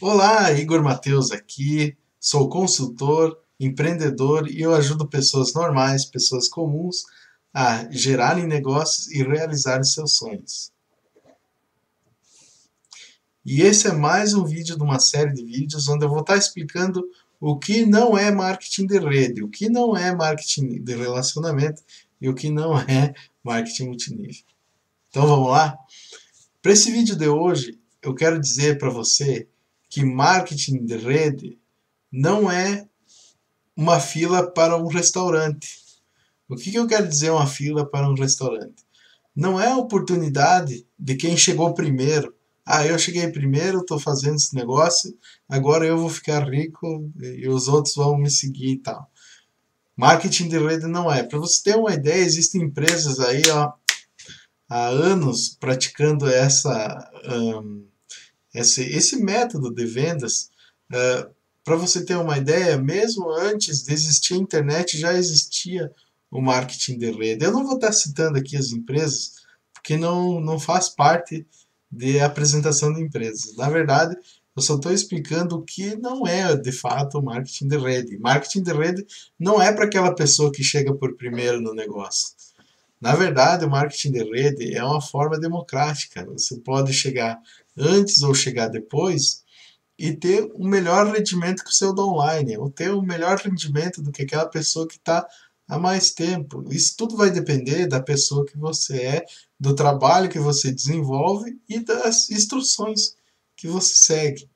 Olá, Igor Mateus aqui. Sou consultor, empreendedor e eu ajudo pessoas normais, pessoas comuns a gerarem negócios e realizarem seus sonhos. E esse é mais um vídeo de uma série de vídeos onde eu vou estar explicando o que não é marketing de rede, o que não é marketing de relacionamento e o que não é marketing multinível. Então vamos lá? Para esse vídeo de hoje, eu quero dizer para você que marketing de rede não é uma fila para um restaurante. O que, que eu quero dizer uma fila para um restaurante? Não é a oportunidade de quem chegou primeiro. Ah, eu cheguei primeiro, estou fazendo esse negócio, agora eu vou ficar rico e os outros vão me seguir e tal. Marketing de rede não é. Para você ter uma ideia, existem empresas aí ó, há anos praticando essa, um, esse, esse método de vendas. Uh, Para você ter uma ideia, mesmo antes de existir a internet, já existia o marketing de rede. Eu não vou estar citando aqui as empresas, porque não, não faz parte de apresentação de empresas. Na verdade, eu só estou explicando o que não é de fato o marketing de rede. Marketing de rede não é para aquela pessoa que chega por primeiro no negócio. Na verdade, o marketing de rede é uma forma democrática. Você pode chegar antes ou chegar depois e ter um melhor rendimento que o seu online, ou ter um melhor rendimento do que aquela pessoa que está há mais tempo. Isso tudo vai depender da pessoa que você é, do trabalho que você desenvolve e das instruções que você segue.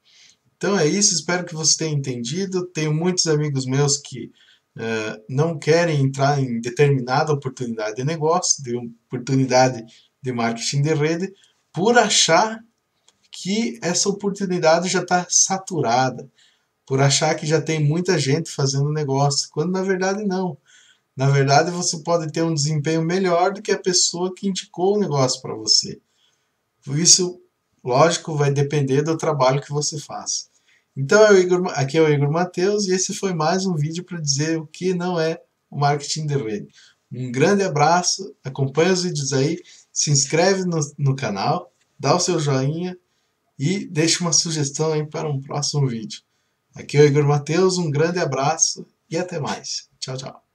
Então é isso, espero que você tenha entendido. Tenho muitos amigos meus que uh, não querem entrar em determinada oportunidade de negócio, de oportunidade de marketing de rede, por achar que essa oportunidade já está saturada, por achar que já tem muita gente fazendo negócio, quando na verdade não. Na verdade, você pode ter um desempenho melhor do que a pessoa que indicou o negócio para você. Isso, lógico, vai depender do trabalho que você faz. Então, é Igor, aqui é o Igor Matheus e esse foi mais um vídeo para dizer o que não é o marketing de rede. Um grande abraço, acompanha os vídeos aí, se inscreve no, no canal, dá o seu joinha e deixe uma sugestão aí para um próximo vídeo. Aqui é o Igor Matheus, um grande abraço e até mais. Tchau, tchau.